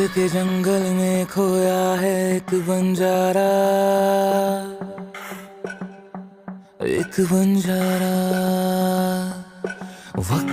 के जंगल में खोया है एक बंजारा। एक बंजारा। वक्त